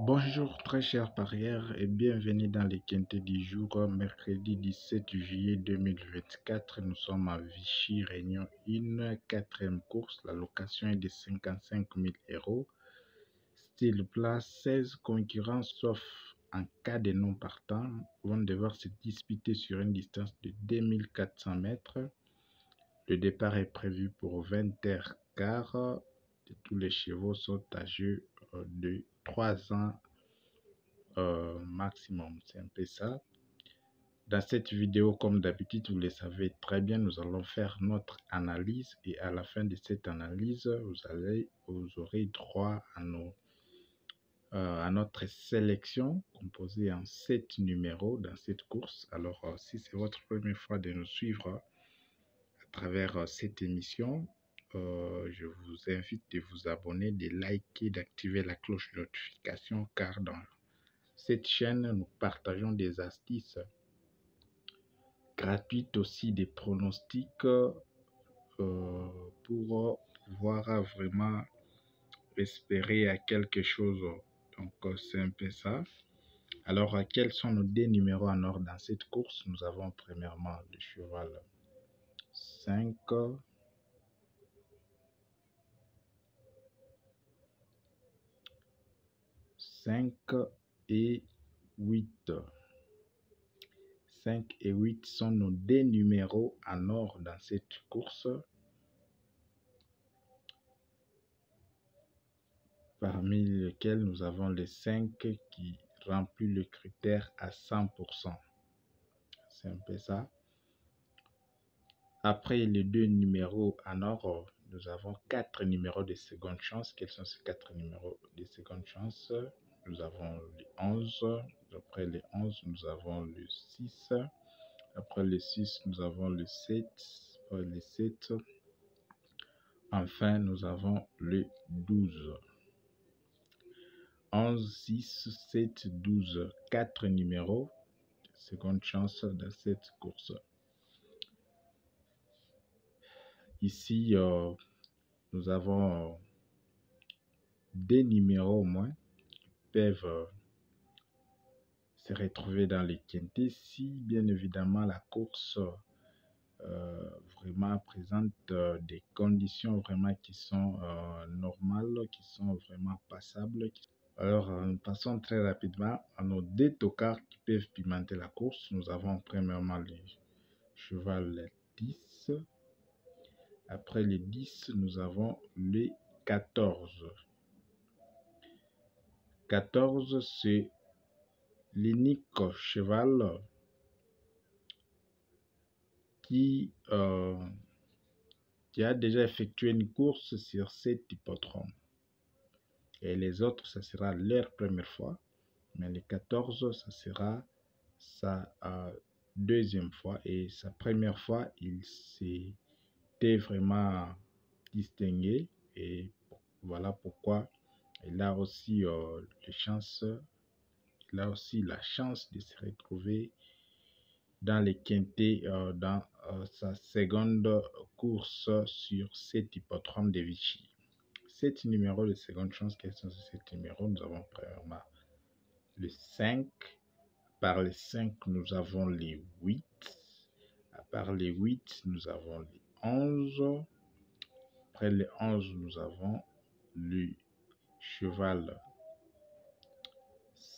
Bonjour très chers parieurs et bienvenue dans les quintés du jour, mercredi 17 juillet 2024. Nous sommes à Vichy, Réunion 1, quatrième course. La location est de 55 000 euros. Style plat, 16 concurrents sauf en cas de non partant vont devoir se disputer sur une distance de 2400 mètres. Le départ est prévu pour 20h15. Tous les chevaux sont âgés de 3 ans euh, maximum. C'est un peu ça. Dans cette vidéo, comme d'habitude, vous le savez très bien, nous allons faire notre analyse et à la fin de cette analyse, vous, allez, vous aurez droit à, nos, euh, à notre sélection composée en 7 numéros dans cette course. Alors, euh, si c'est votre première fois de nous suivre à travers cette émission, euh, je vous invite de vous abonner, de liker, d'activer la cloche de notification car dans cette chaîne, nous partageons des astuces gratuites aussi, des pronostics euh, pour pouvoir vraiment espérer à quelque chose. Donc, c'est un peu ça. Alors, quels sont nos deux numéros en ordre dans cette course? Nous avons premièrement le cheval 5, 5 et 8. 5 et 8 sont nos deux numéros en or dans cette course. Parmi lesquels nous avons les 5 qui remplit le critère à 100%. C'est un peu ça. Après les deux numéros en or, nous avons quatre numéros de seconde chance. Quels sont ces quatre numéros de seconde chance? Nous avons le 11. Après les 11, nous avons le 6. Après le 6, nous avons le 7. Après le 7, enfin, nous avons le 12. 11, 6, 7, 12. 4 numéros. Seconde chance de cette course. Ici, euh, nous avons euh, des numéros au moins peuvent euh, se retrouver dans les quintés si bien évidemment la course euh, vraiment présente euh, des conditions vraiment qui sont normales, qui sont vraiment passables. Alors, passons très rapidement à nos deux tocards qui peuvent pimenter la course. Nous avons premièrement le cheval 10. Après les 10, nous avons les 14. 14, c'est l'unique cheval qui, euh, qui a déjà effectué une course sur cet hippodrome. Et les autres, ce sera leur première fois. Mais les 14, ce sera sa euh, deuxième fois. Et sa première fois, il s'était vraiment distingué. Et voilà pourquoi il a aussi euh, il a aussi la chance de se retrouver dans les quintés euh, dans euh, sa seconde course sur cet hippodrome de Vichy. Sept numéros de seconde chance, quels sont ces numéros Nous avons premièrement le 5. Par les 5, nous avons les 8. À part les 8, nous avons les 11. Après les 11, nous avons le cheval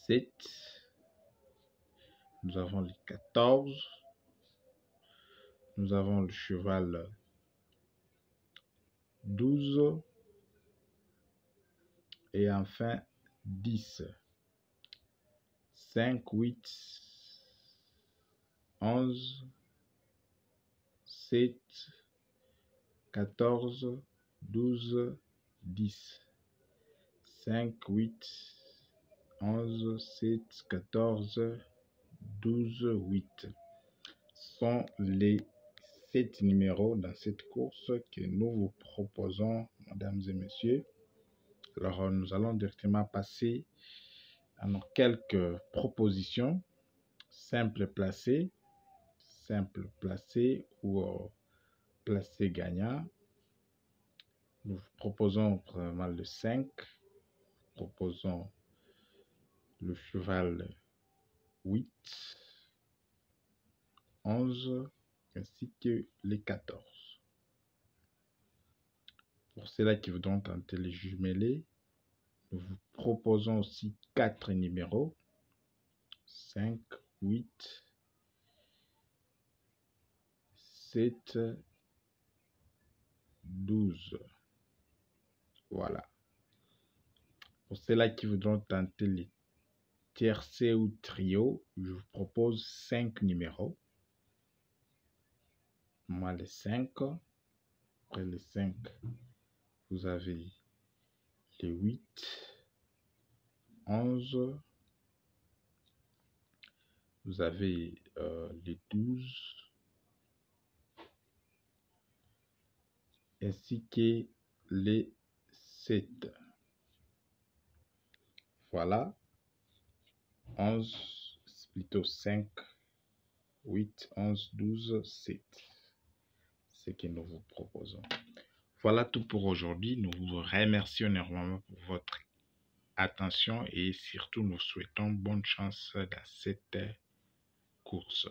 7. Nous avons le 14. Nous avons le cheval 12. Et enfin 10. 5, 8, 11, 7, 14, 12, 10. 5, 8, 11, 7, 14, 12, 8 sont les 7 numéros dans cette course que nous vous proposons, mesdames et messieurs. Alors, nous allons directement passer à nos quelques propositions simple placé, simple placé ou euh, placé gagnant. Nous proposons vraiment le 5, proposons le cheval 8, 11 ainsi que les 14. Pour ceux-là qui voudront tenter les jumelés, nous vous proposons aussi quatre numéros 5, 8, 7, 12. Voilà. Pour ceux-là qui voudront tenter les tiercés ou trio, je vous propose 5 numéros. Moi, les 5. Après les 5, vous avez les 8, 11, vous avez euh, les 12, ainsi que les 7. Voilà. 11, plutôt 5, 8, 11, 12, 7. Ce que nous vous proposons. Voilà tout pour aujourd'hui. Nous vous remercions énormément pour votre attention et surtout nous souhaitons bonne chance dans cette course.